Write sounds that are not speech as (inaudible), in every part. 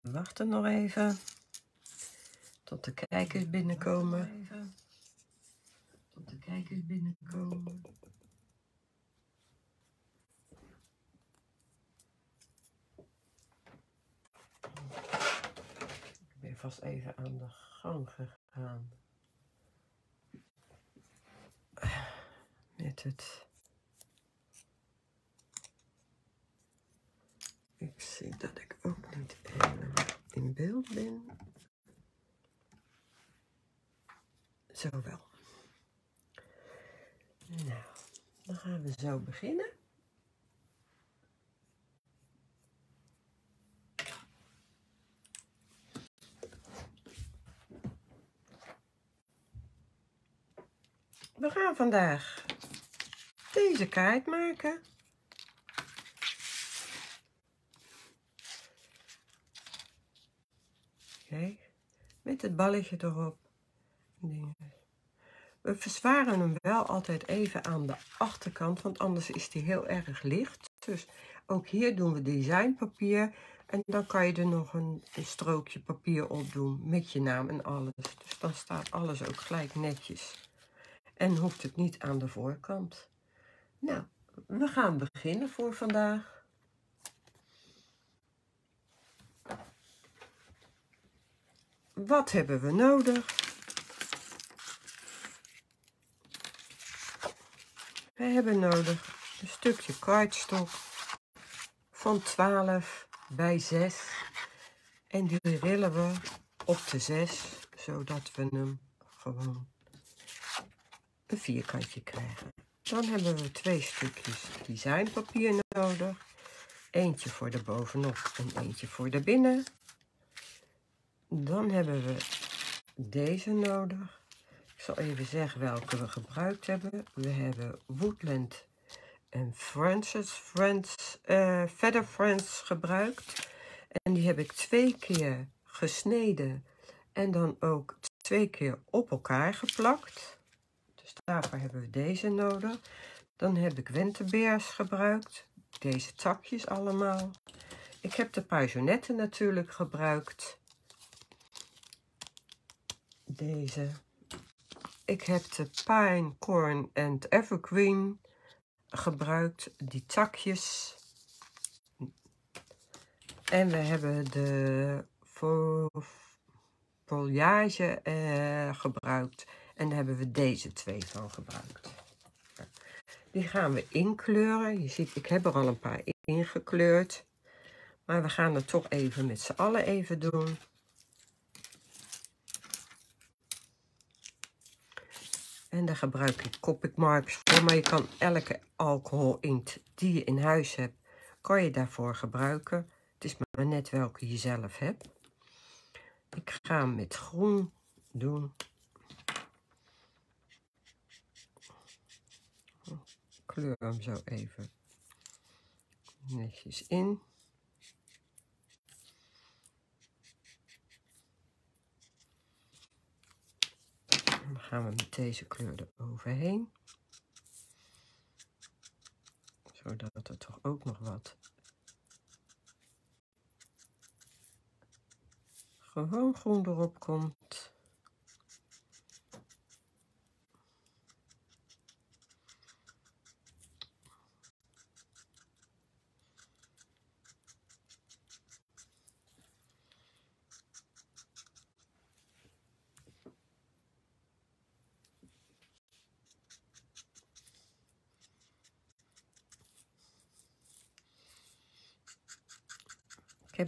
wachten nog even. Tot de kijkers binnenkomen. Tot de kijkers binnenkomen. Ik ben vast even aan de gang gegaan. Met het. Ik zie dat ik ook niet helemaal in beeld ben. Zo wel. Nou, dan gaan we zo beginnen. We gaan vandaag deze kaart maken. Kijk, met het balletje erop. We verzwaren hem wel altijd even aan de achterkant, want anders is die heel erg licht. Dus ook hier doen we designpapier. En dan kan je er nog een, een strookje papier op doen met je naam en alles. Dus dan staat alles ook gelijk netjes. En hoeft het niet aan de voorkant. Nou, we gaan beginnen voor vandaag. Wat hebben we nodig? We hebben nodig een stukje kaartstok van 12 bij 6. En die rillen we op de 6, zodat we hem gewoon een vierkantje krijgen. Dan hebben we twee stukjes designpapier nodig. Eentje voor de bovenop en eentje voor de binnen. Dan hebben we deze nodig. Ik zal even zeggen welke we gebruikt hebben. We hebben Woodland en Francis Friends, uh, Feather Friends gebruikt. En die heb ik twee keer gesneden en dan ook twee keer op elkaar geplakt. Dus daarvoor hebben we deze nodig. Dan heb ik wentebeers gebruikt. Deze takjes allemaal. Ik heb de paisonetten natuurlijk gebruikt. Deze. Ik heb de Pine, Corn and Evergreen gebruikt. Die takjes. En we hebben de foliage eh, gebruikt. En daar hebben we deze twee van gebruikt. Die gaan we inkleuren. Je ziet, ik heb er al een paar ingekleurd. Maar we gaan het toch even met z'n allen even doen. En daar gebruik ik Copic Marks voor. Maar je kan elke alcohol inkt die je in huis hebt, kan je daarvoor gebruiken. Het is maar net welke je zelf hebt. Ik ga hem met groen doen. kleur hem zo even netjes in. Dan gaan we met deze kleur er overheen. Zodat er toch ook nog wat gewoon groen erop komt.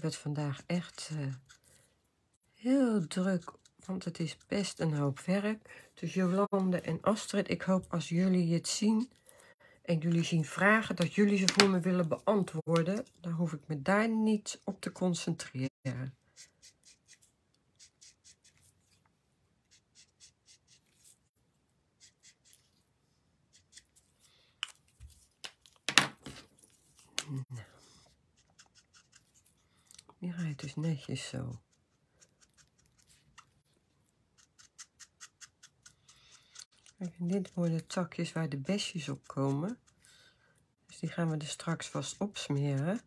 Heb het vandaag echt uh, heel druk, want het is best een hoop werk. Dus Jolande en Astrid, ik hoop als jullie het zien en jullie zien vragen, dat jullie ze voor me willen beantwoorden. Dan hoef ik me daar niet op te concentreren. Nou. Die rijdt dus netjes zo. Kijk, dit worden takjes waar de besjes op komen. Dus die gaan we er straks vast opsmeren.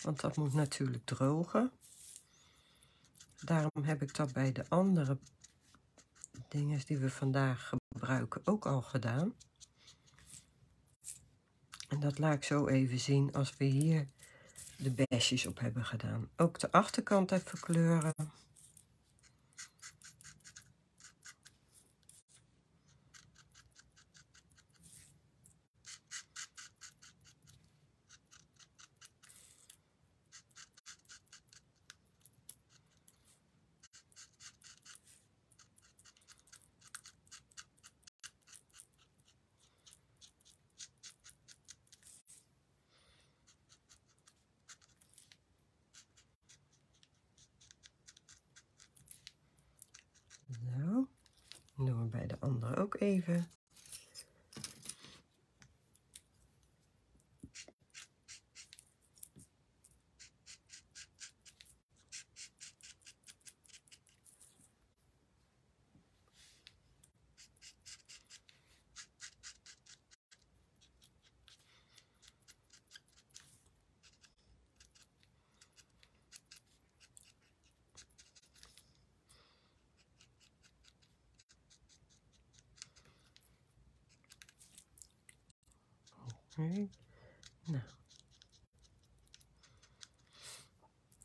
Want dat moet natuurlijk drogen. Daarom heb ik dat bij de andere dingen die we vandaag gebruiken ook al gedaan. En dat laat ik zo even zien als we hier de besjes op hebben gedaan. Ook de achterkant even kleuren. doen we bij de andere even. Nou.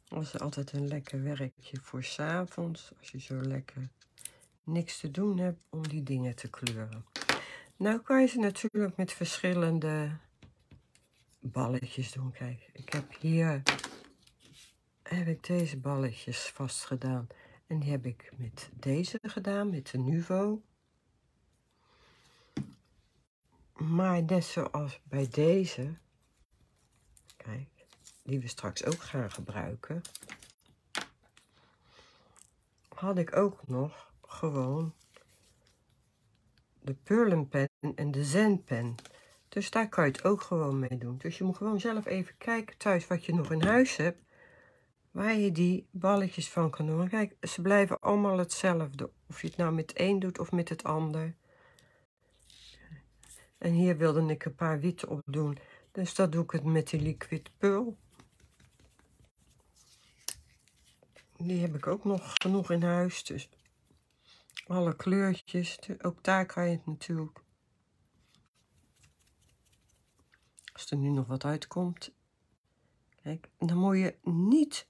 Dat is altijd een lekker werkje voor s'avonds. Als je zo lekker niks te doen hebt om die dingen te kleuren. Nou kan je ze natuurlijk met verschillende balletjes doen. Kijk, ik heb hier heb ik deze balletjes vast gedaan. En die heb ik met deze gedaan, met de Nuvo. Maar net zoals bij deze, kijk, die we straks ook gaan gebruiken, had ik ook nog gewoon de Perlenpen en de Zenpen. Dus daar kan je het ook gewoon mee doen. Dus je moet gewoon zelf even kijken thuis wat je nog in huis hebt. Waar je die balletjes van kan doen. Kijk, ze blijven allemaal hetzelfde. Of je het nou met één doet of met het ander. En hier wilde ik een paar witte op doen. Dus dat doe ik het met die liquid pearl. Die heb ik ook nog genoeg in huis. Dus alle kleurtjes. Ook daar kan je het natuurlijk. Als er nu nog wat uitkomt. Kijk, dan moet je niet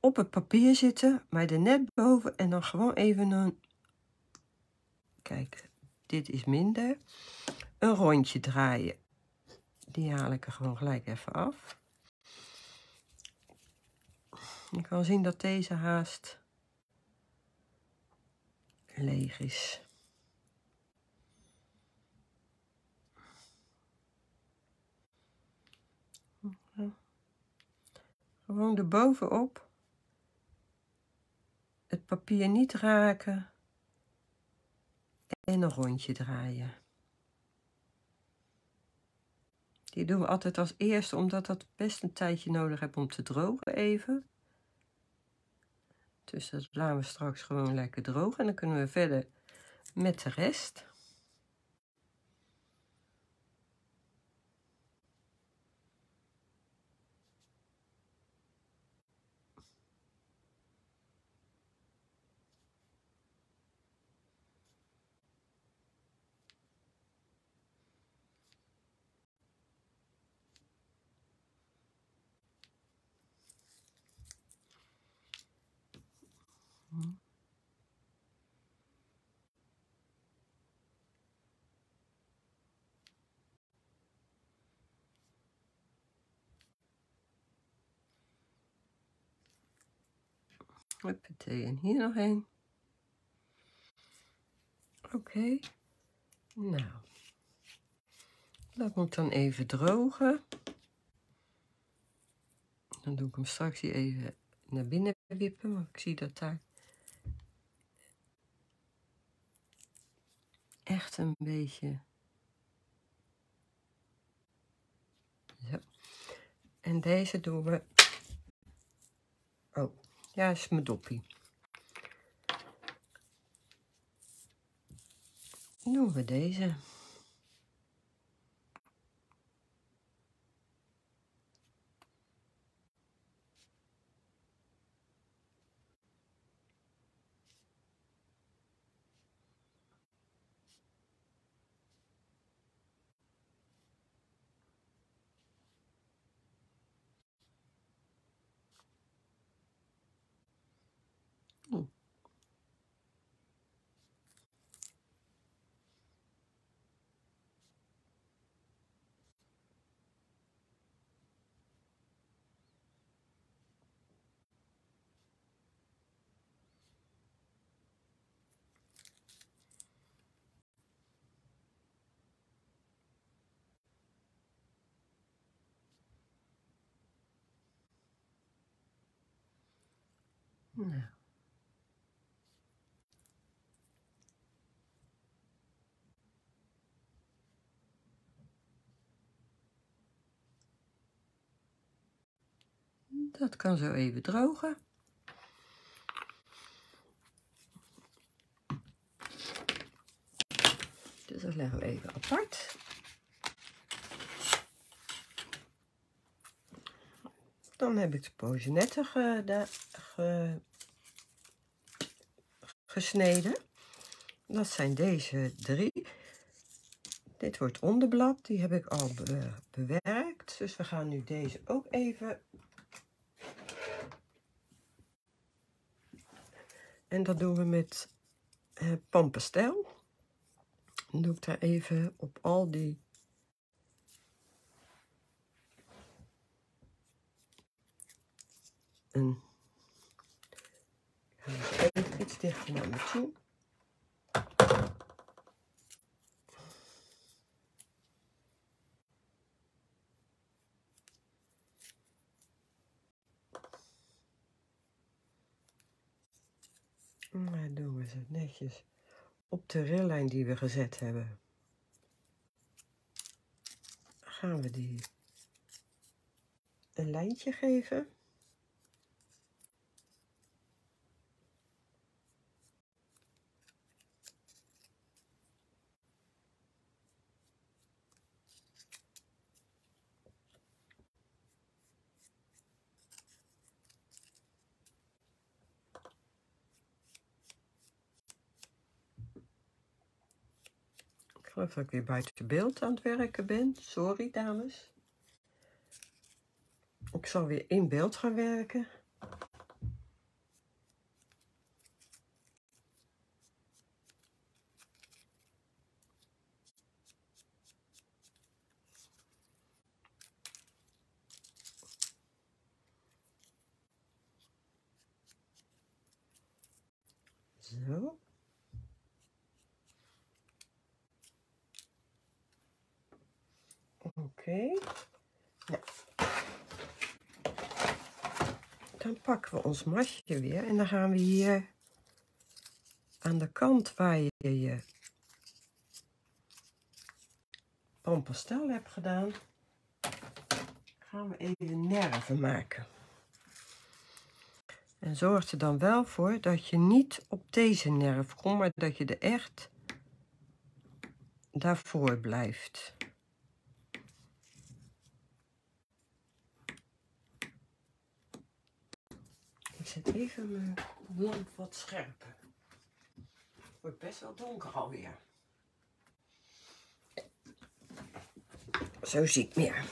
op het papier zitten, maar er net boven en dan gewoon even een Kijk, dit is minder. Een rondje draaien. Die haal ik er gewoon gelijk even af. Je kan zien dat deze haast leeg is. Gewoon erbovenop het papier niet raken en een rondje draaien. Die doen we altijd als eerste, omdat dat best een tijdje nodig heeft om te drogen even. Dus dat laten we straks gewoon lekker drogen. En dan kunnen we verder met de rest. Huppatee, en hier nog een. Oké. Nou. Dat moet dan even drogen. Dan doe ik hem straks hier even naar binnen wippen, want ik zie dat daar echt een beetje... Zo. En deze doen we... Ja, is mijn doppie. Doen we deze. Dat kan zo even drogen. Dus dat leggen we even apart. Dan heb ik de pojenetten ge, ge, gesneden. Dat zijn deze drie. Dit wordt onderblad, die heb ik al bewerkt. Dus we gaan nu deze ook even En dat doen we met eh, pampastel. Dan doe ik daar even op al die een even iets dichter naar me toe. dan doen we ze netjes op de rillijn die we gezet hebben. Gaan we die een lijntje geven. Dat ik weer buiten beeld aan het werken ben. Sorry, dames. Ik zal weer in beeld gaan werken. Zo. Oké. Ja. Dan pakken we ons masje weer en dan gaan we hier aan de kant waar je je pampastel hebt gedaan, gaan we even nerven maken. En zorg er dan wel voor dat je niet op deze nerf komt, maar dat je er echt daarvoor blijft. Zet even mijn lamp wat scherper. Het wordt best wel donker alweer. Zo zie ik meer.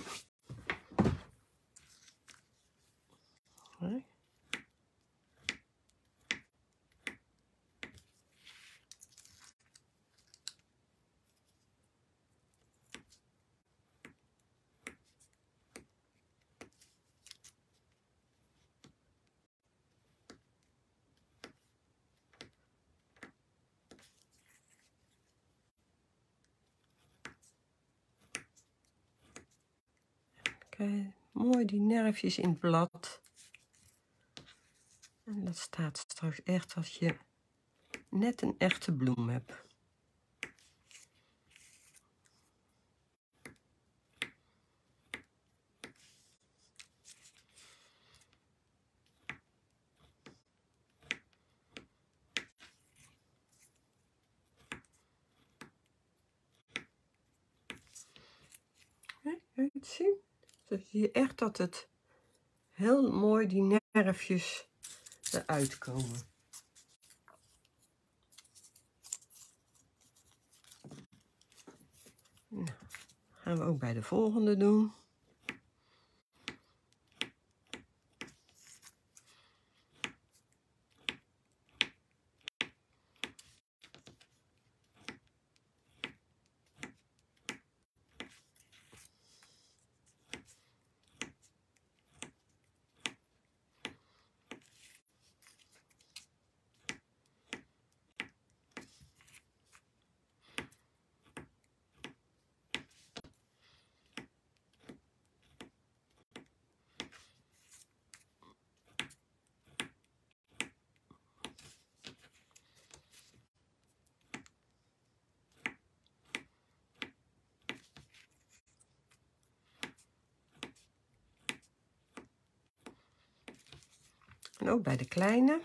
Mooi die nerfjes in het blad. En dat staat straks echt als je net een echte bloem hebt. Kun je het zien? Dan zie je echt dat het heel mooi die nerfjes eruit komen. Nou, gaan we ook bij de volgende doen. Bij de kleine.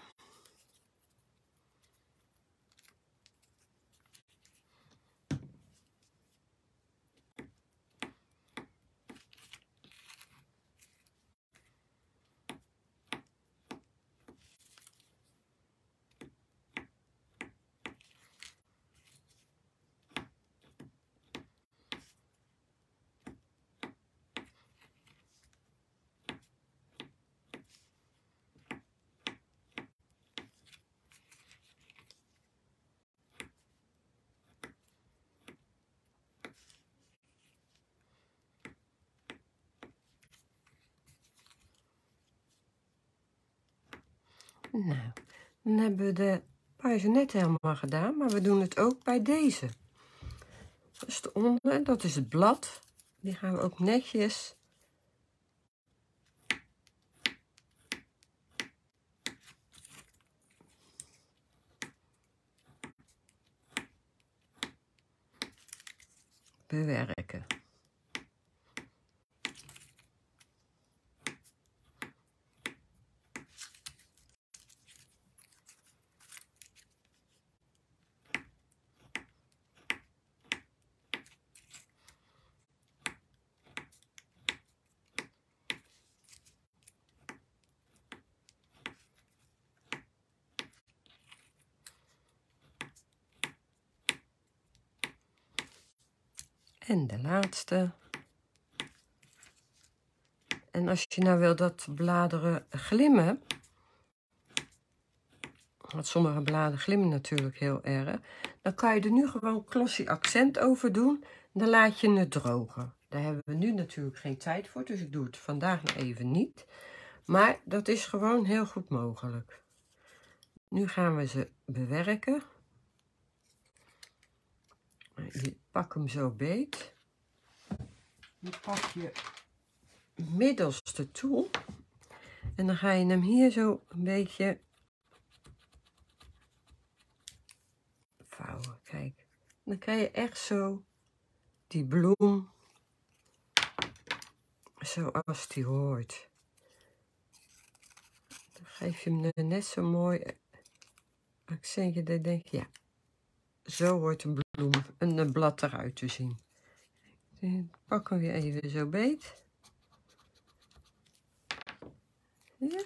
Nou, dan hebben we de net helemaal gedaan, maar we doen het ook bij deze. Dat is de onder, dat is het blad. Die gaan we ook netjes bewerken. En de laatste. En als je nou wil dat bladeren glimmen, want sommige bladeren glimmen natuurlijk heel erg, dan kan je er nu gewoon glossy accent over doen. Dan laat je het drogen. Daar hebben we nu natuurlijk geen tijd voor, dus ik doe het vandaag nog even niet. Maar dat is gewoon heel goed mogelijk. Nu gaan we ze bewerken. Je pak hem zo beet. Dan pak je middelste tool. En dan ga je hem hier zo een beetje vouwen. Kijk. Dan krijg je echt zo die bloem zoals die hoort. Dan geef je hem net zo mooi accentje. Dan denk je, ja, zo hoort een bloem, een blad eruit te zien. Dan pakken we weer even zo beet. Ja. Dan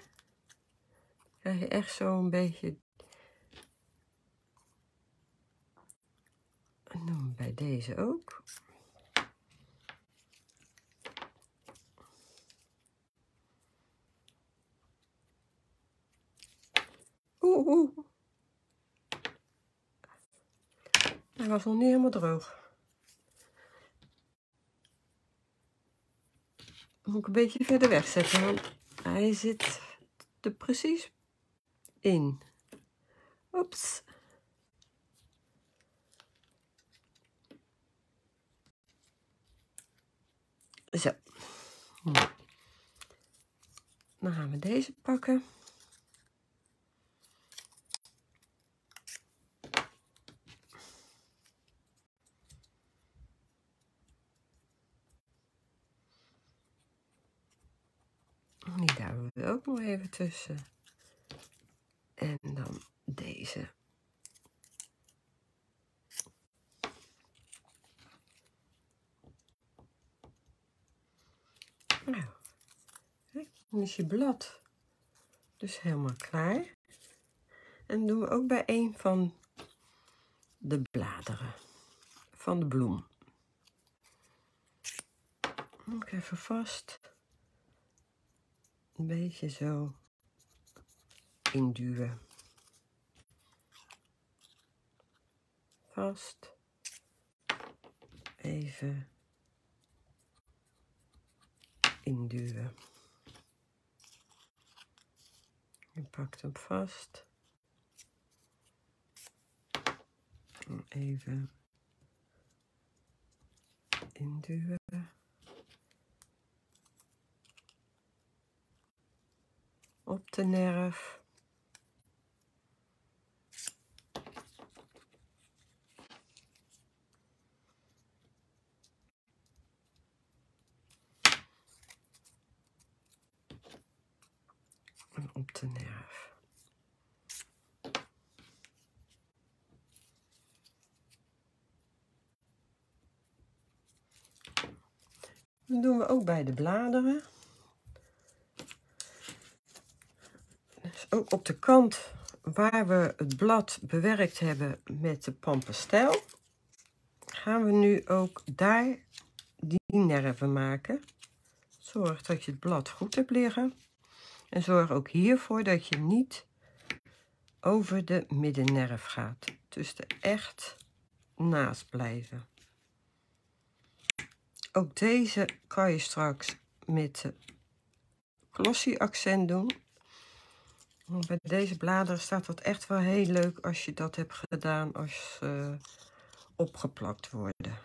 krijg je echt zo een beetje... En dan bij deze ook. Oeh. Hij was nog niet helemaal droog. Moet ik een beetje verder wegzetten, want hij zit er precies in. Oeps. Zo. Dan gaan we deze pakken. Duwen we ook nog even tussen. En dan deze. Nou, dan is je blad dus helemaal klaar. En doen we ook bij een van de bladeren van de bloem. Ook even vast een beetje zo induwen. Vast. Even induwen. Je pakt hem vast. Even induwen. op de nerf. op de nerf. Dat doen we ook bij de bladeren. Dus ook op de kant waar we het blad bewerkt hebben met de pampastel, gaan we nu ook daar die nerven maken. Zorg dat je het blad goed hebt liggen. En zorg ook hiervoor dat je niet over de middennerf gaat. Dus er echt naast blijven. Ook deze kan je straks met de glossy accent doen. Bij deze bladeren staat dat echt wel heel leuk als je dat hebt gedaan als ze opgeplakt worden.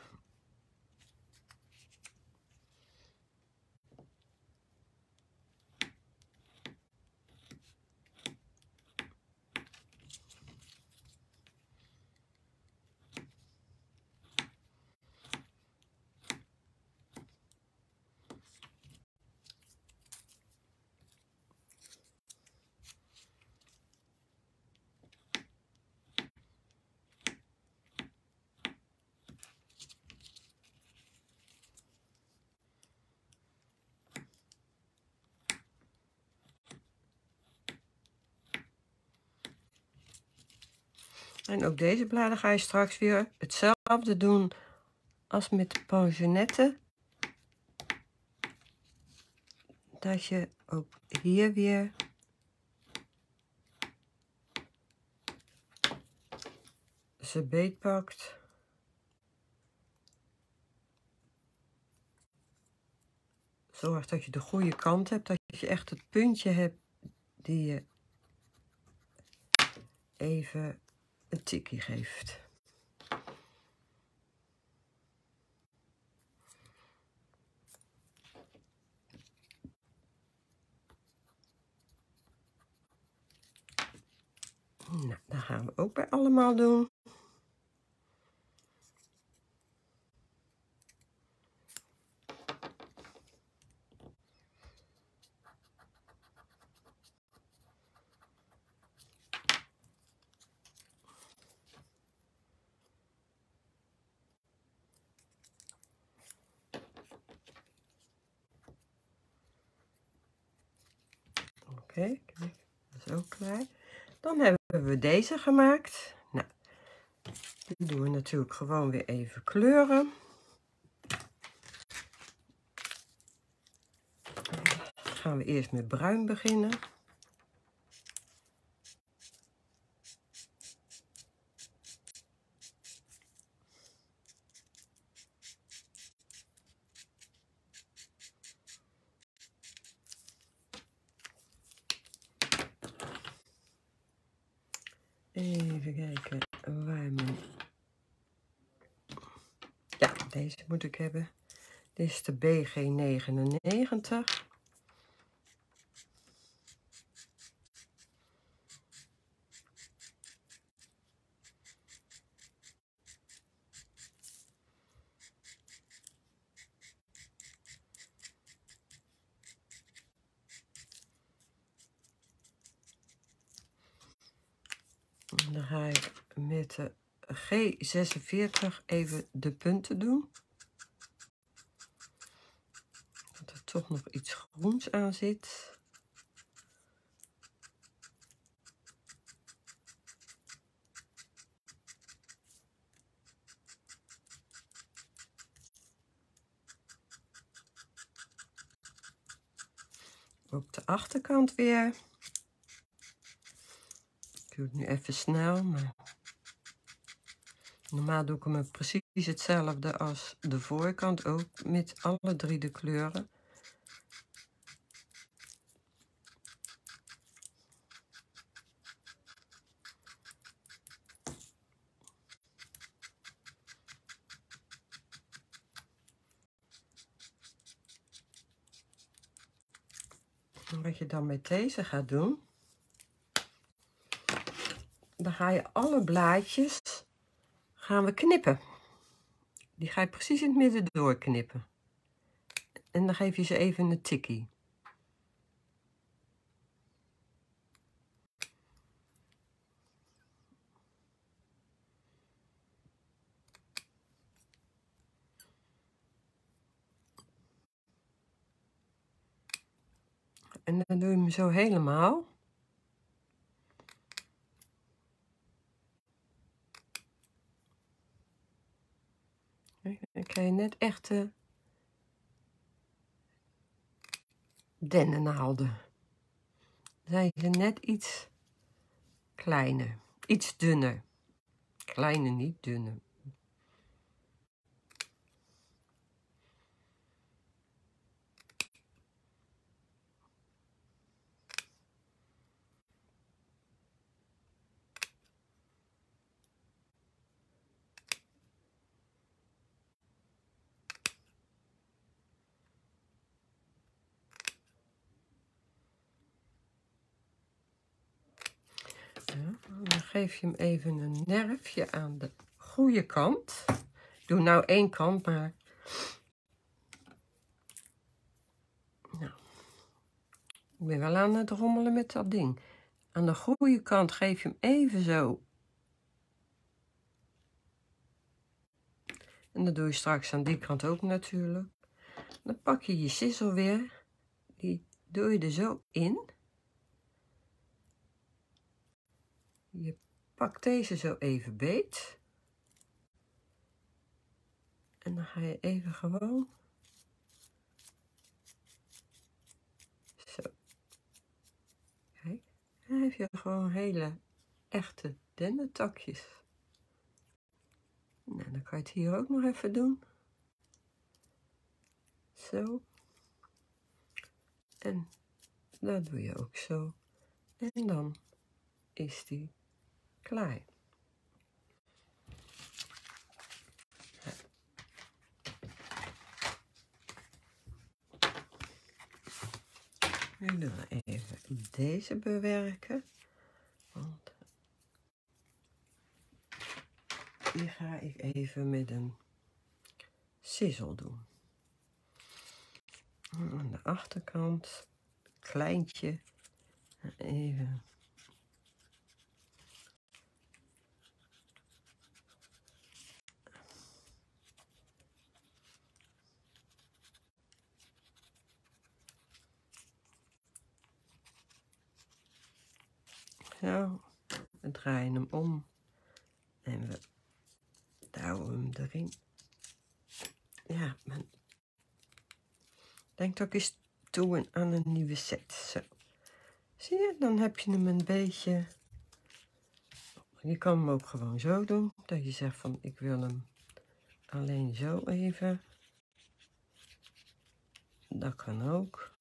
En ook deze bladen ga je straks weer hetzelfde doen als met de pangenetten. Dat je ook hier weer ze beetpakt. Zorg dat je de goede kant hebt, dat je echt het puntje hebt die je even een tikkie geeft. Nou, dat gaan we ook bij allemaal doen. Oké, klaar. Dan hebben we deze gemaakt. Nou, die doen we natuurlijk gewoon weer even kleuren. Dan gaan we eerst met bruin beginnen. Even kijken waar mijn... Ja, deze moet ik hebben. Dit is de BG99. Dan ga ik met de G46 even de punten doen. Dat er toch nog iets groens aan zit. Ook de achterkant weer doe het nu even snel, maar normaal doe ik hem precies hetzelfde als de voorkant, ook met alle drie de kleuren. En wat je dan met deze gaat doen, dan ga je alle blaadjes gaan we knippen. Die ga je precies in het midden doorknippen. En dan geef je ze even een tikkie. En dan doe je zo helemaal. Dan je net echte dennennaalden. Zijn ze net iets kleiner, iets dunner. Kleiner, niet dunner. Dan geef je hem even een nerfje aan de goede kant. Doe nou één kant, maar... Nou, ik ben wel aan het rommelen met dat ding. Aan de goede kant geef je hem even zo. En dat doe je straks aan die kant ook natuurlijk. Dan pak je je sissel weer. Die doe je er zo in. Je pakt deze zo even beet. En dan ga je even gewoon zo. Kijk, dan heb je gewoon hele echte dendentakjes. Nou, dan kan je het hier ook nog even doen. Zo. En dat doe je ook zo. En dan is die klaar. Nu even deze bewerken. Want die ga ik even met een sissel doen. Aan de achterkant, kleintje, even Zo, we draaien hem om en we douwen hem erin. Ja, maar ik denk dat ik eens toe aan een nieuwe set. Zo. Zie je, dan heb je hem een beetje... Je kan hem ook gewoon zo doen. Dat je zegt van, ik wil hem alleen zo even. Dat kan ook.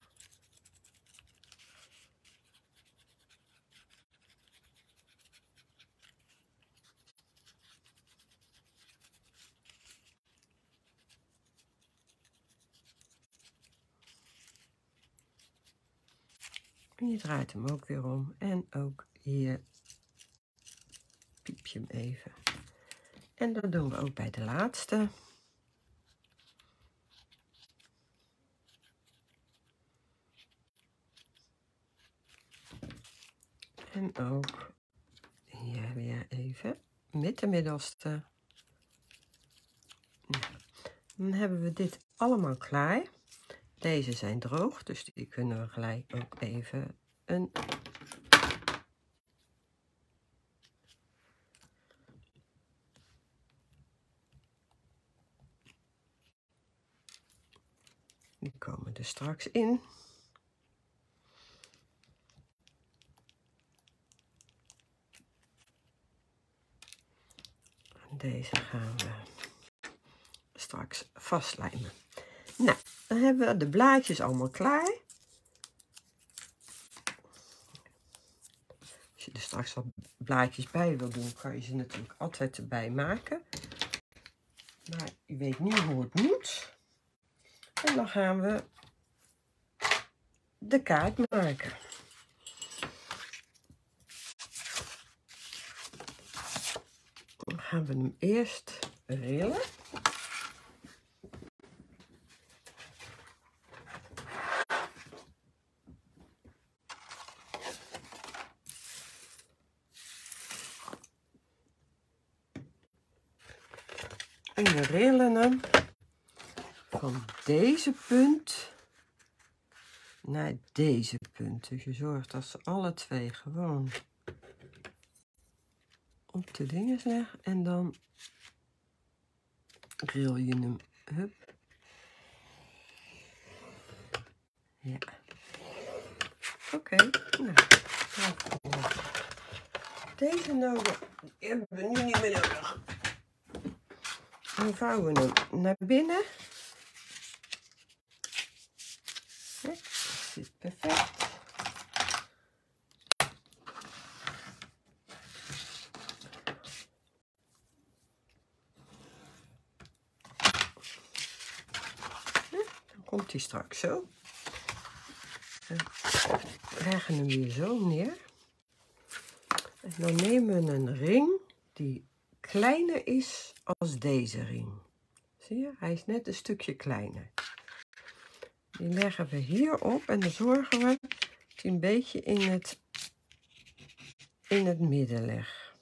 En je draait hem ook weer om. En ook hier piep je hem even. En dat doen we ook bij de laatste. En ook hier weer even met de middelste. Nou, dan hebben we dit allemaal klaar. Deze zijn droog, dus die kunnen we gelijk ook even een Die komen er straks in. Deze gaan we straks vastlijmen. Nou, dan hebben we de blaadjes allemaal klaar. Als je er straks wat blaadjes bij wil doen, kan je ze natuurlijk altijd erbij maken. Maar je weet nu hoe het moet. En dan gaan we de kaart maken. Dan gaan we hem eerst rillen. En we rillen hem van deze punt naar deze punt. Dus je zorgt dat ze alle twee gewoon op de dingen leggen. En dan ril je hem. Ja. Oké. Nou, deze nodig hebben we nu niet meer nodig. Dan vouwen we hem naar binnen. Zit perfect. Dan komt hij straks zo. We leggen hem weer zo neer. En dan nemen we een ring die kleiner is als deze ring. Zie je? Hij is net een stukje kleiner. Die leggen we hierop en dan zorgen we dat hij een beetje in het, in het midden legt.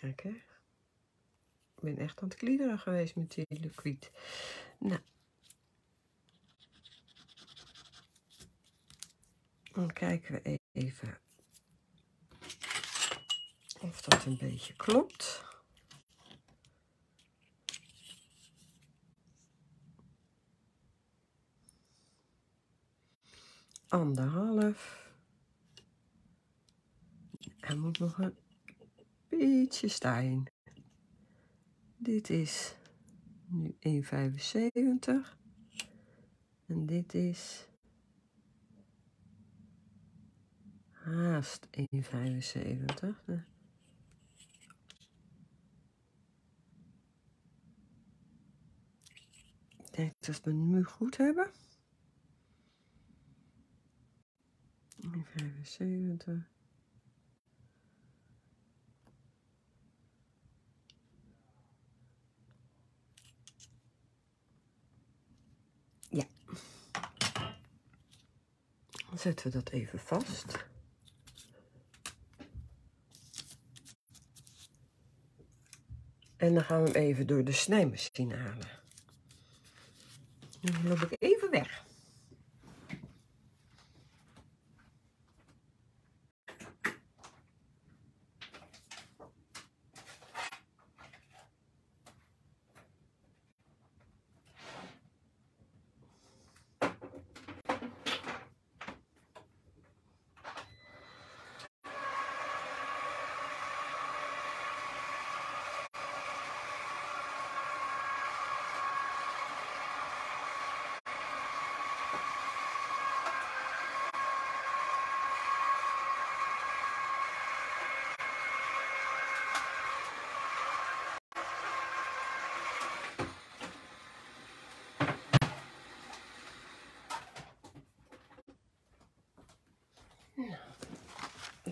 Kijk hè. Ik ben echt aan het kliederen geweest met die liquid. Nou. Dan kijken we even of dat een beetje klopt. Anderhalf. Er moet nog een beetje staan. Dit is nu 1,75. En dit is haast 1,75. Ik denk dat we het nu goed hebben. 75. Ja. Dan zetten we dat even vast. En dan gaan we hem even door de snijmachine halen. Dan loop ik even weg.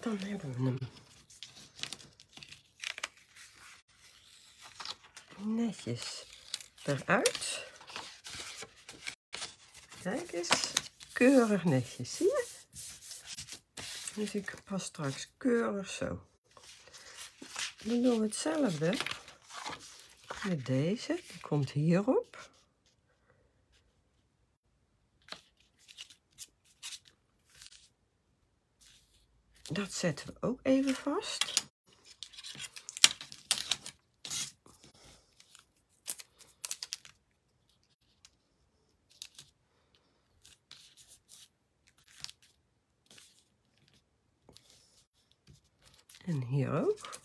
Dan hebben we hem. Netjes eruit. Kijk eens, keurig netjes, zie je? Dus ik pas straks keurig zo. Dan doen we hetzelfde met deze. Die komt hierop. Dat zetten we ook even vast. En hier ook.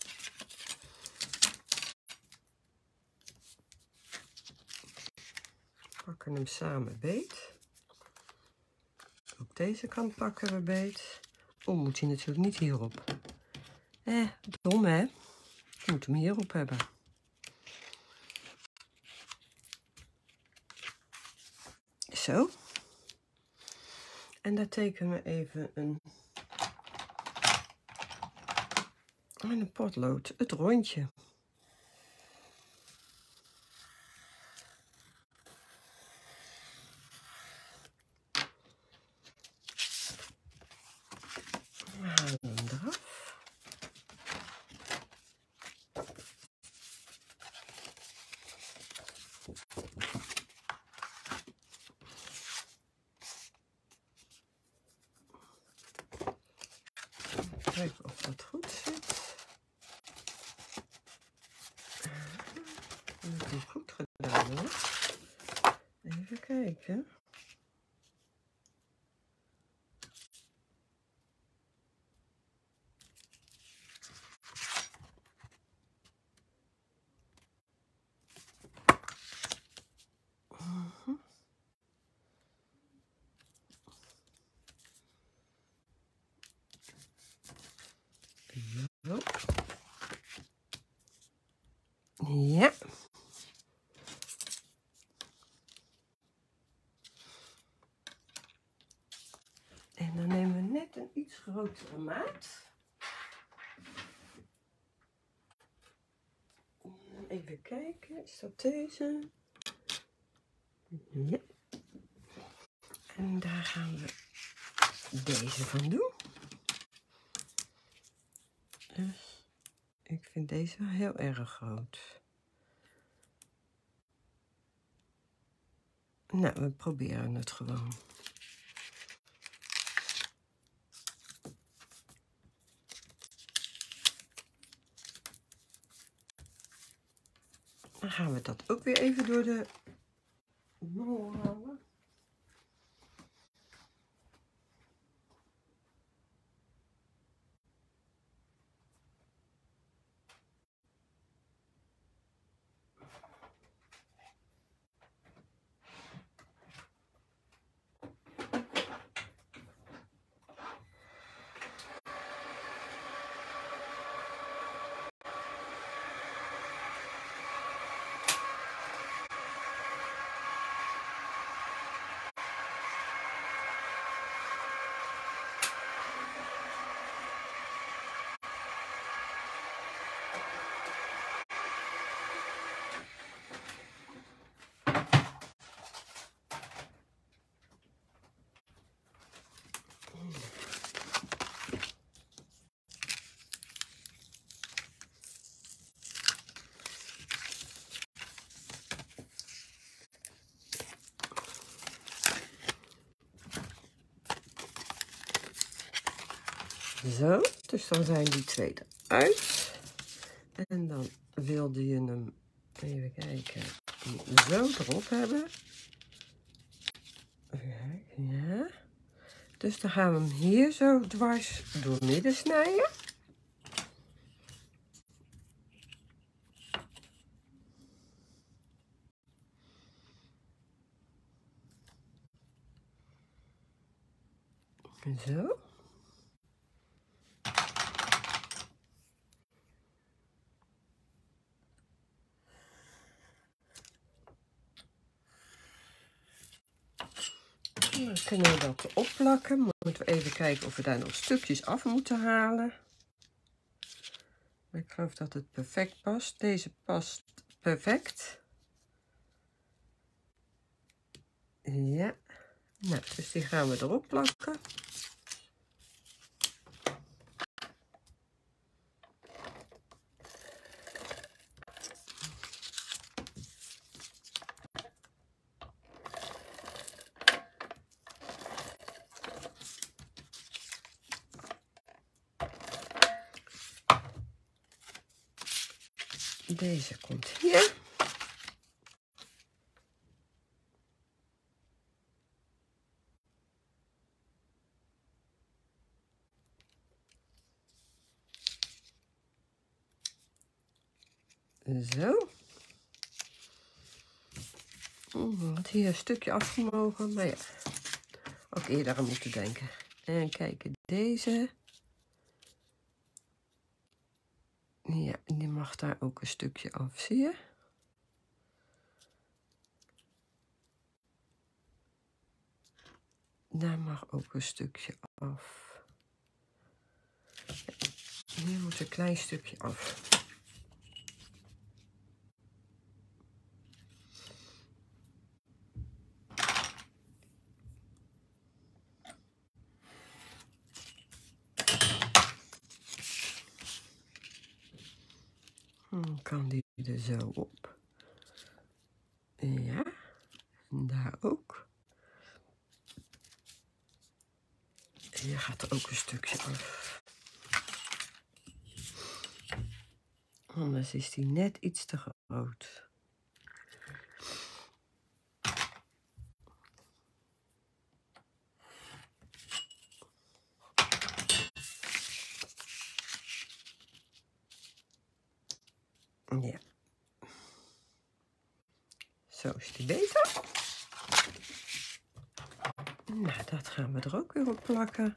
We pakken hem samen beet. Op deze kant pakken we beet. Oh, moet hij natuurlijk niet hierop. Eh, dom hè? Moet hem hierop hebben. Zo. En daar tekenen we even een, een potlood, het rondje. We halen hem eraf. Kijken of dat goed zit. Dat is goed gedaan hoor. Even kijken. Zo. Ja. En dan nemen we net Even kijken, is dat deze? Ja. En daar gaan we deze van doen. Dus ik vind deze wel heel erg groot. Nou, we proberen het gewoon. Gaan we dat ook weer even door de mol halen. Zo, dus dan zijn die twee eruit. En dan wilde je hem, even kijken, zo erop hebben. Ja. Dus dan gaan we hem hier zo dwars door midden snijden. Zo. Dan kunnen we dat erop plakken. Moeten we even kijken of we daar nog stukjes af moeten halen. Ik geloof dat het perfect past. Deze past perfect. Ja. Nou, dus die gaan we erop plakken. Deze komt hier. Zo. Had hier een stukje afgemogen, maar ja, ook eerder aan moeten denken. En kijken, deze. Ja, die mag daar ook een stukje af, zie je? Daar mag ook een stukje af. hier moet een klein stukje af. Dan kan die er zo op. Ja, en daar ook. En hier gaat er ook een stukje af. Anders is die net iets te groot. Ja. Zo is die beter. Nou, dat gaan we er ook weer op plakken.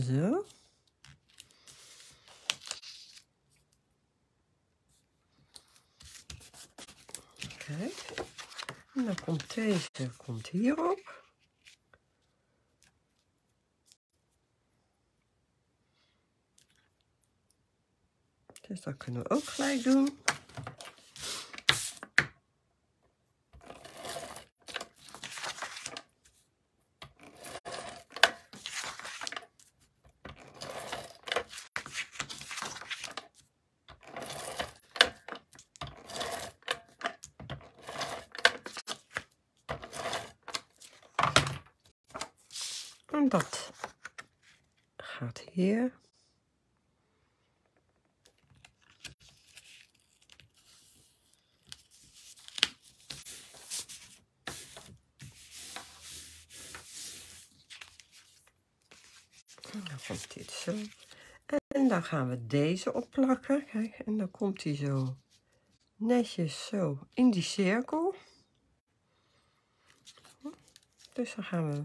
Zo. Kijk. En dan komt deze komt hierop. Dus dat kunnen we ook gelijk doen. En dat gaat hier. En dan komt dit zo. En dan gaan we deze opplakken. Kijk, en dan komt hij zo netjes zo in die cirkel. Dus dan gaan we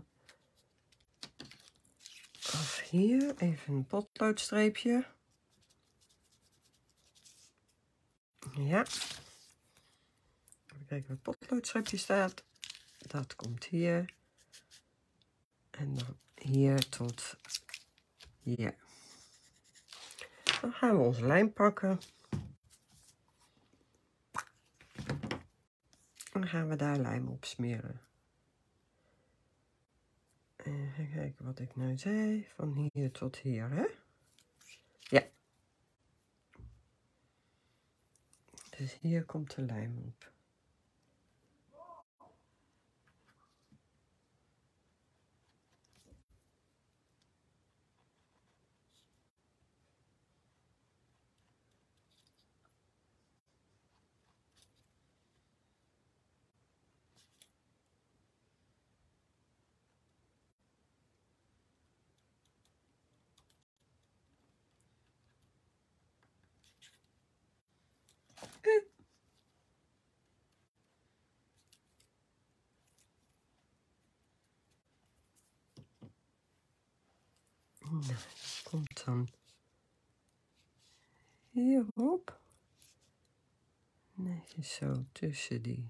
af hier even een potloodstreepje. Ja. Even kijken waar het potloodstreepje staat. Dat komt hier. En dan hier tot hier. Dan gaan we onze lijm pakken. En dan gaan we daar lijm op smeren. Even kijken wat ik nou zei. Van hier tot hier, hè? Ja. Dus hier komt de lijm op. Nou, komt dan hierop. Netjes zo tussen die.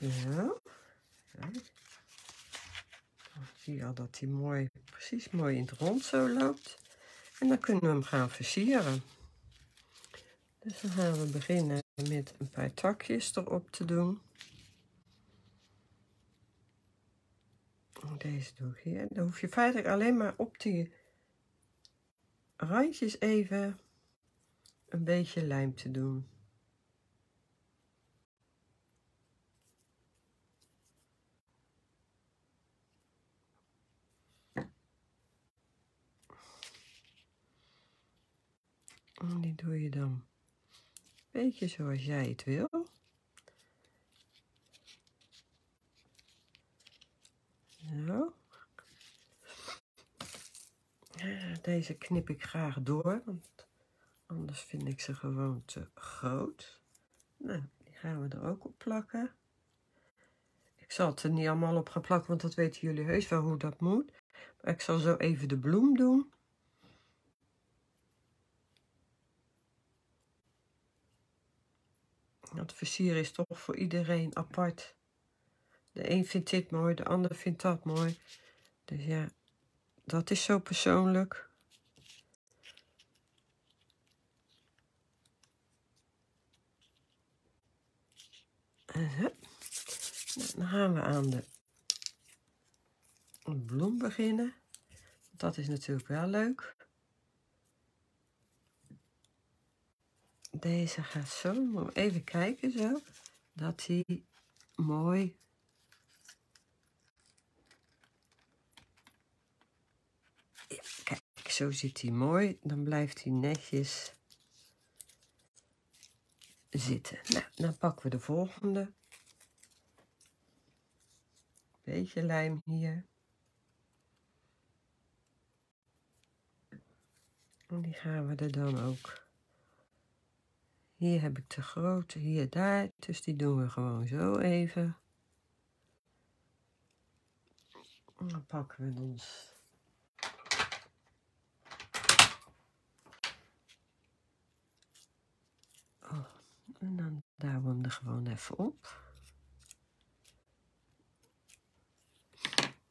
Zo. Kijk. Dan zie je al dat hij mooi, precies mooi in het rond zo loopt. En dan kunnen we hem gaan versieren. Dus dan gaan we beginnen met een paar takjes erop te doen. Deze doe ik hier. Dan hoef je feitelijk alleen maar op die randjes even een beetje lijm te doen. En die doe je dan beetje zoals jij het wil. Zo. Deze knip ik graag door, want anders vind ik ze gewoon te groot. Nou, die gaan we er ook op plakken. Ik zal het er niet allemaal op gaan plakken, want dat weten jullie heus wel hoe dat moet. Maar ik zal zo even de bloem doen. Want versieren is toch voor iedereen apart. De een vindt dit mooi, de ander vindt dat mooi. Dus ja, dat is zo persoonlijk. Nou, dan gaan we aan de bloem beginnen. Dat is natuurlijk wel leuk. Deze gaat zo, even kijken zo, dat hij mooi kijk, zo zit hij mooi. Dan blijft hij netjes zitten. Nou, dan pakken we de volgende. Beetje lijm hier. En die gaan we er dan ook. Hier heb ik de grote, hier, daar. Dus die doen we gewoon zo even. En dan pakken we ons oh, en dan duwen we er gewoon even op.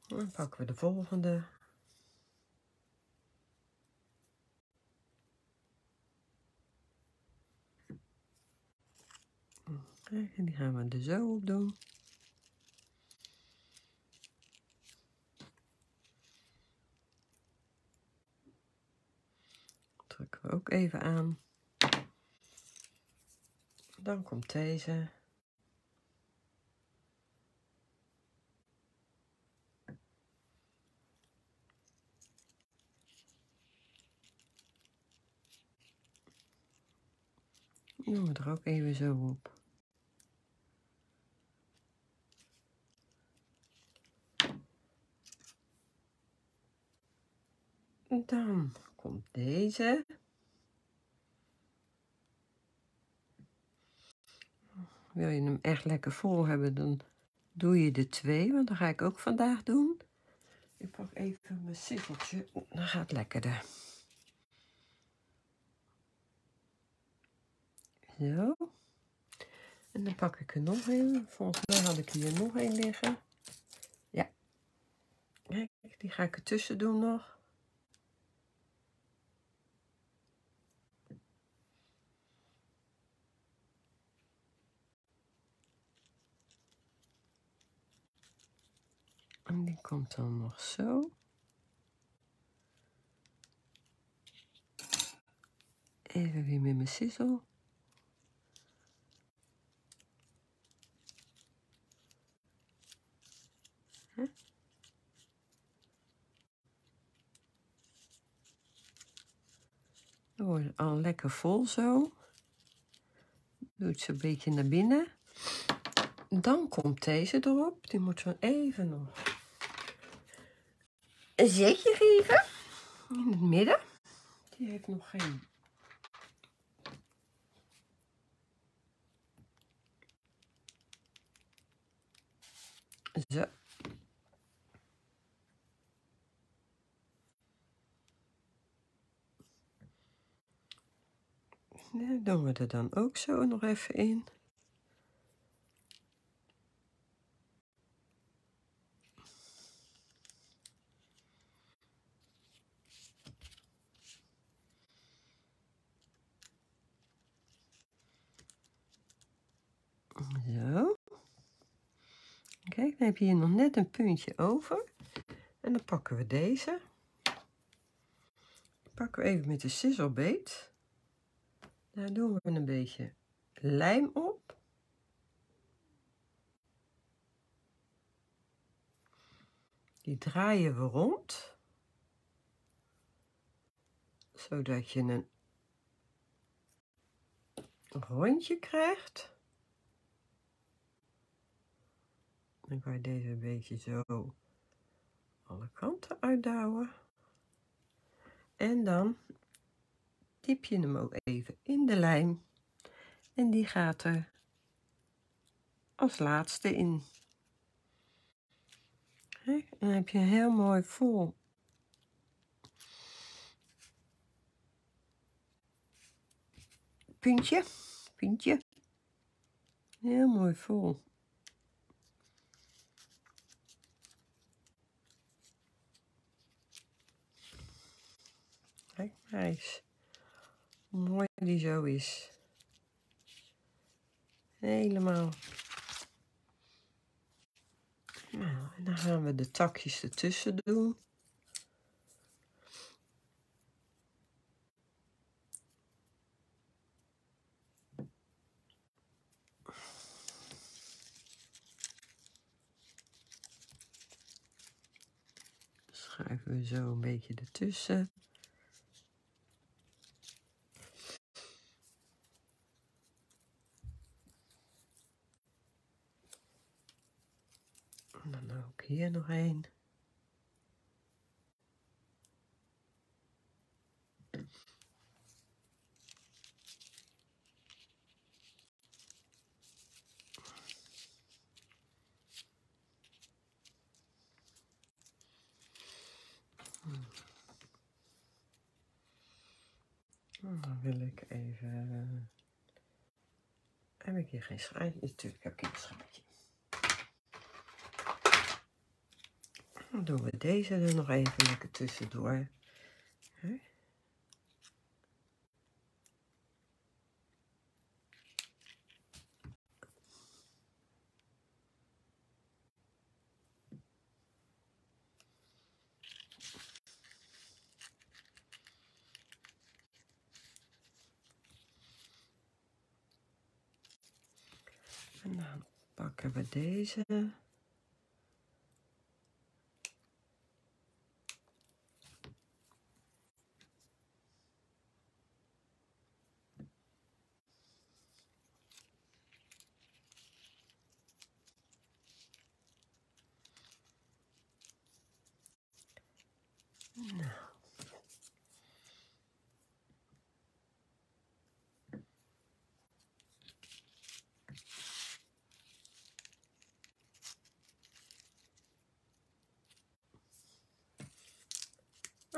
Dan pakken we de volgende. En die gaan we er zo op doen. Drukken we ook even aan. Dan komt deze. Doen we er ook even zo op. Dan komt deze. Wil je hem echt lekker vol hebben, dan doe je de twee, want dat ga ik ook vandaag doen. Ik pak even mijn sikkeltje, dan gaat het lekkerder. Zo. En dan pak ik er nog een. Volgens mij had ik hier nog een liggen. Ja. Kijk, die ga ik ertussen doen nog. En die komt dan nog zo. Even weer met mijn sissel. Dan wordt het al lekker vol zo. Doe het zo een beetje naar binnen. Dan komt deze erop. Die moet zo even nog een zetje geven. In het midden. Die heeft nog geen... Zo. Daar doen we er dan ook zo nog even in. Zo. Dan heb je hier nog net een puntje over. En dan pakken we deze. Pakken we even met de sisselbeet. Daar doen we een beetje lijm op. Die draaien we rond. Zodat je een rondje krijgt. Dan kan je deze een beetje zo alle kanten uitdouwen. En dan diep je hem ook even in de lijm. En die gaat er als laatste in. En dan heb je heel mooi vol puntje, puntje. Heel mooi vol. Eens. Hoe mooi die zo is. Helemaal Nou, en dan gaan we de takjes ertussen doen. Schuiven we zo een beetje ertussen. En dan ook hier nog een. Dan wil ik even... Heb ik hier geen schuitje? Natuurlijk heb ik hier een schuitje. Dan doen we deze er nog even lekker tussendoor. En dan pakken we deze. Nou.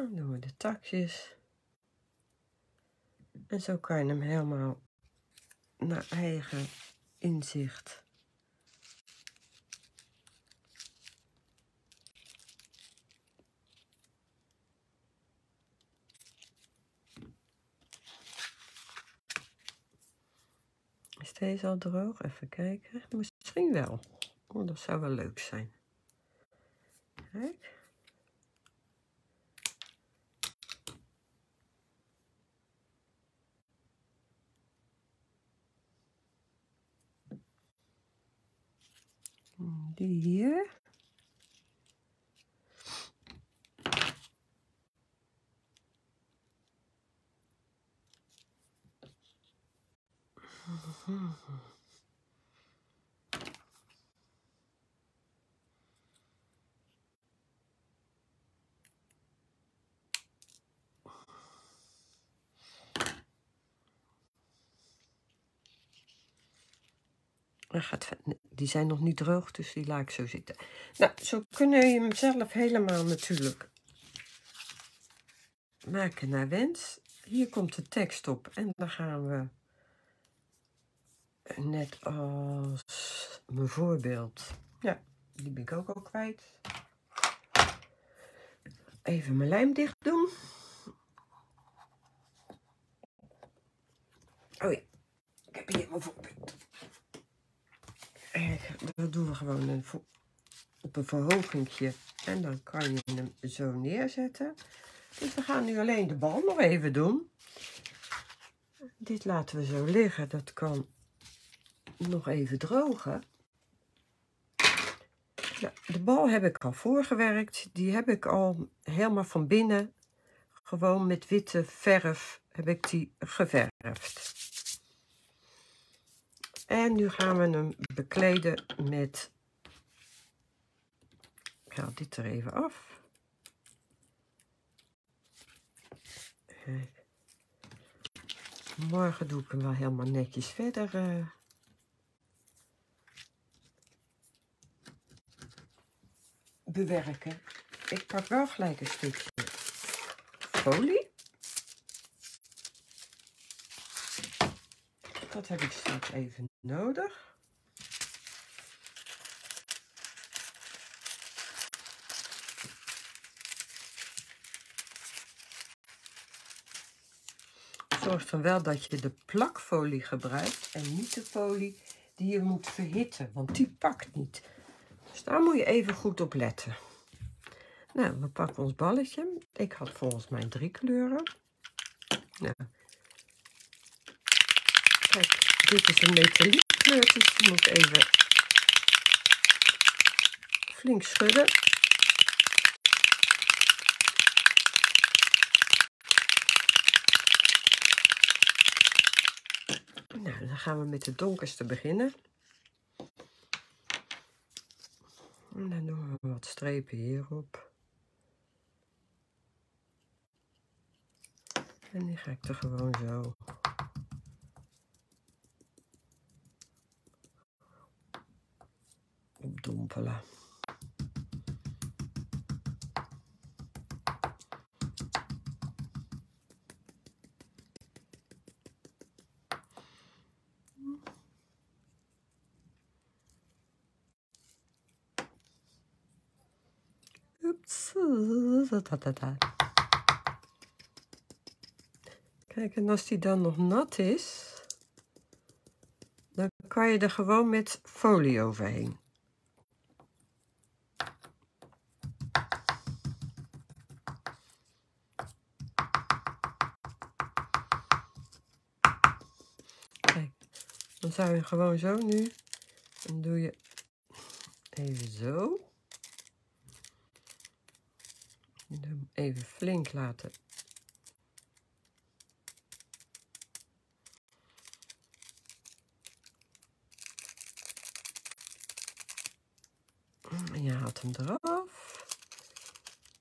Dan doen we de takjes. En zo kan je hem helemaal naar eigen inzicht Is deze al droog? Even kijken. Misschien wel. Oh, dat zou wel leuk zijn. Kijk. Die (laughs) Gaat, die zijn nog niet droog, dus die laat ik zo zitten. Nou, zo kun je hem zelf helemaal natuurlijk maken naar wens. Hier komt de tekst op en dan gaan we, net als mijn voorbeeld, ja, die ben ik ook al kwijt. Even mijn lijm dicht doen. Oh ja, ik heb hier mijn voorbeeld. Dat doen we gewoon een op een verhogingje. En dan kan je hem zo neerzetten. Dus we gaan nu alleen de bal nog even doen. Dit laten we zo liggen. Dat kan nog even drogen. De bal heb ik al voorgewerkt. Die heb ik al helemaal van binnen. Gewoon met witte verf heb ik die geverfd. En nu gaan we hem bekleden met... Ik haal dit er even af. Kijk. Morgen doe ik hem wel helemaal netjes verder. eh. bewerken. Ik pak wel gelijk een stukje folie. Dat heb ik straks even nodig. Zorg dan wel dat je de plakfolie gebruikt en niet de folie die je moet verhitten, want die pakt niet. Dus daar moet je even goed op letten. Nou, we pakken ons balletje. Ik had volgens mij drie kleuren. Nou. Dit is een metaliek kleurtje. Dus die moet even flink schudden. Nou, dan gaan we met de donkerste beginnen. En dan doen we wat strepen hierop. En die ga ik er gewoon zo op dompelen. Oeps. Da, da, da. Kijk, en als die dan nog nat is, dan kan je er gewoon met folie overheen. Kijk, dan zou je gewoon zo nu, dan doe je even zo. Even flink laten je haalt hem eraf.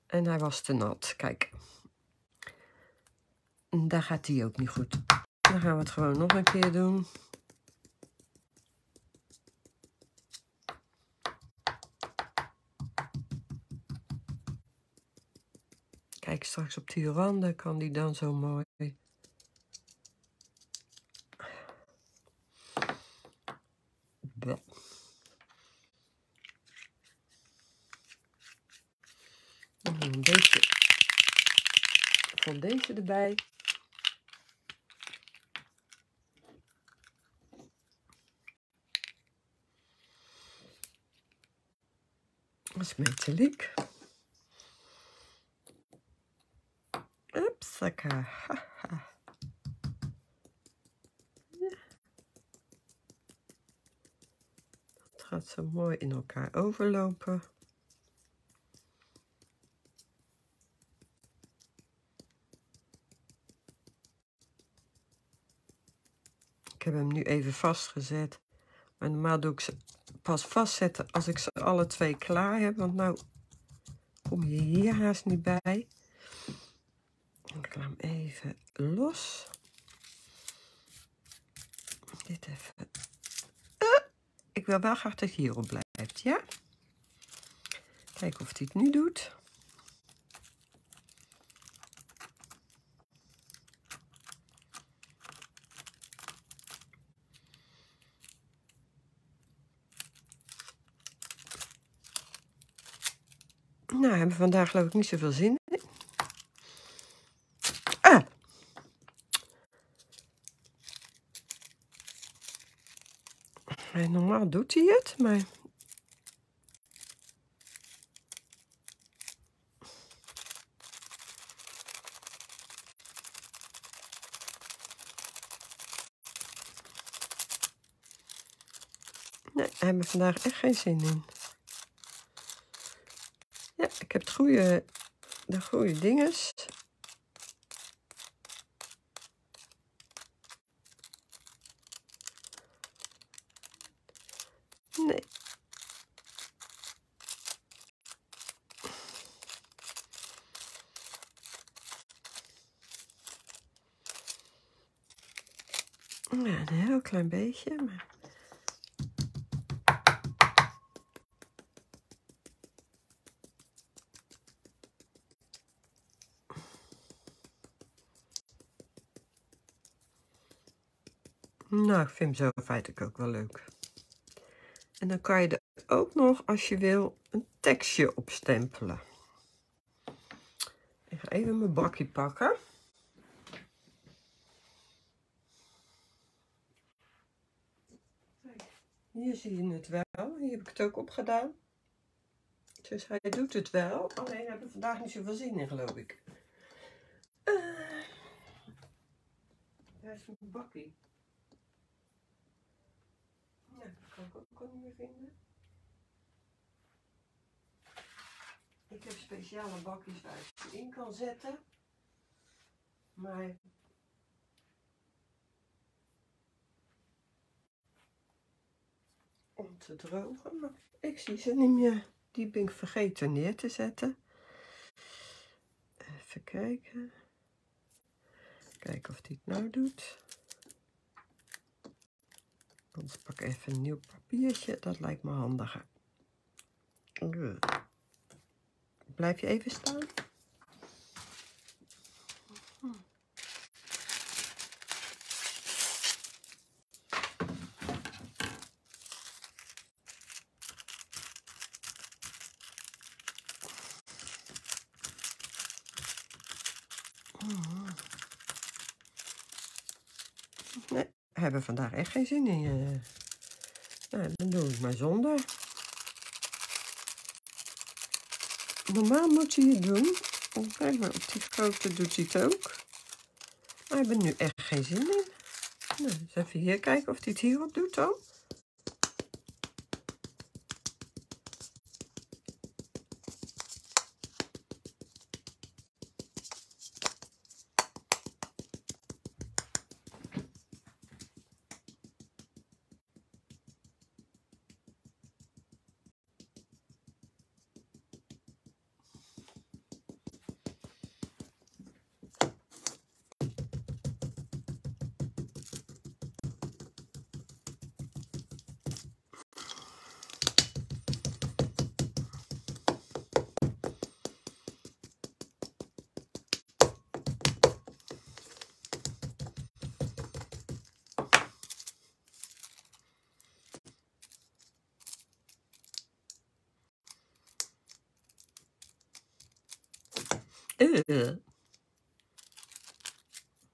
En hij was te nat. Kijk. Daar gaat hij ook niet goed. Dan gaan we het gewoon nog een keer doen. Kijk straks op die randen kan die dan zo mooi. We een beetje van deze erbij. Dat is metaliek. Upsaka. (laughs) Ja. Het gaat zo mooi in elkaar overlopen. Ik heb hem nu even vastgezet. Maar normaal doe ik ze pas vastzetten als ik ze alle twee klaar heb. Want nou kom je hier haast niet bij. Ik laat hem even los. Dit even. Uh, ik wil wel graag dat hij hierop blijft, ja? Kijken of hij het nu doet. Nou, hebben we vandaag geloof ik niet zoveel zin in. Ah. Doet hij het, maar... Nee, daar hebben vandaag echt geen zin in. Ja, ik heb het goede, de goede dinges. Nee. Ja, een heel klein beetje, maar... Nou, ik vind hem zo feitelijk ook wel leuk. En dan kan je er ook nog, als je wil, een tekstje op stempelen. Ik ga even mijn bakje pakken. Hier zie het wel. Hier heb ik het ook op gedaan. Dus hij doet het wel, alleen we hebben vandaag niet zoveel zin in, geloof ik. Uh, daar is mijn bakkie. Ja, dat kan ik ook niet meer vinden. Ik heb speciale bakjes waar je in kan zetten. Maar om te drogen, maar ik zie ze niet meer. Die ben ik vergeten neer te zetten. Even kijken. Kijken of die het nou doet. Anders pak ik even een nieuw papiertje. Dat lijkt me handiger. Blijf je even staan? Nee, hebben vandaag echt geen zin in. Uh, nou, dan doe ik maar zonder. Normaal moet hij het doen. Kijk maar, op die grote doet hij het ook. Maar ik nu echt geen zin in. Nou, eens even hier kijken of hij het hierop doet dan.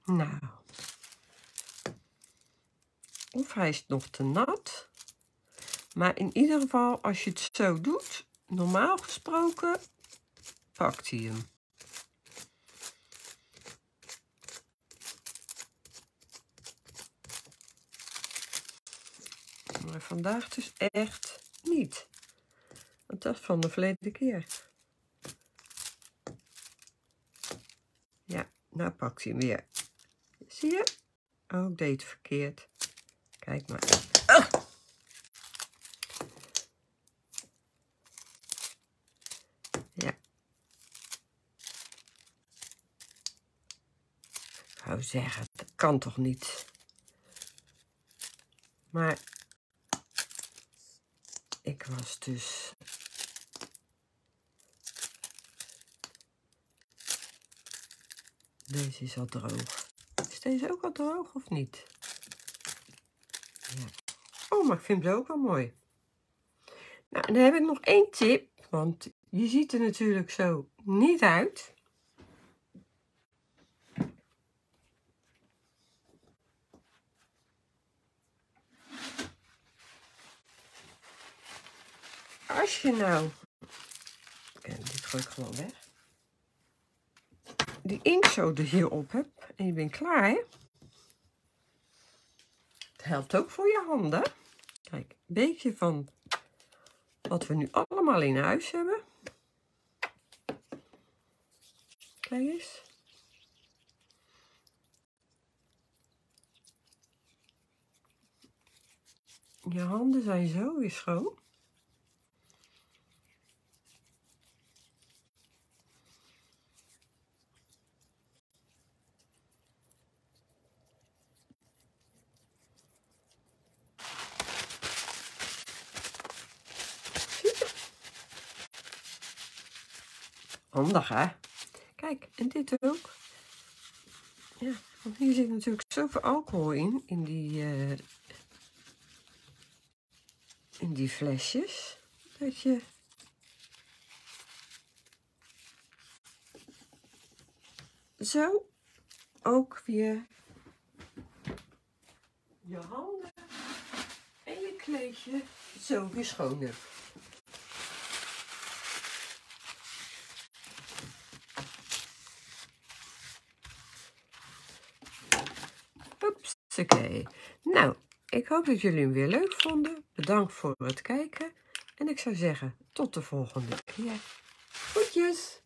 Nou. Of hij is nog te nat. Maar in ieder geval, als je het zo doet, normaal gesproken, pakt hij hem. Maar vandaag dus echt niet. Want dat van de verleden keer. Nou pakt hij weer. Zie je? Oh, deed verkeerd. Kijk maar. Ja. Ik zou zeggen, dat kan toch niet? Maar ik was dus Deze is al droog. Is deze ook al droog of niet? Oh, maar ik vind ze ook wel mooi. Nou, dan heb ik nog één tip. Want je ziet er natuurlijk zo niet uit. Als je nou... En dit gooi ik gewoon weg die inktzoden hierop hebt en je bent klaar. Het helpt ook voor je handen. Kijk, een beetje van wat we nu allemaal in huis hebben. Kijk eens. Je handen zijn zo weer schoon. Handig, hè? Kijk, en dit ook. Ja, want hier zit natuurlijk zoveel alcohol in, in die, uh, in die flesjes, dat je... Zo ook weer je handen en je kleedje zo weer schoon. Nou, ik hoop dat jullie hem weer leuk vonden. Bedankt voor het kijken. En ik zou zeggen, tot de volgende keer. Groetjes!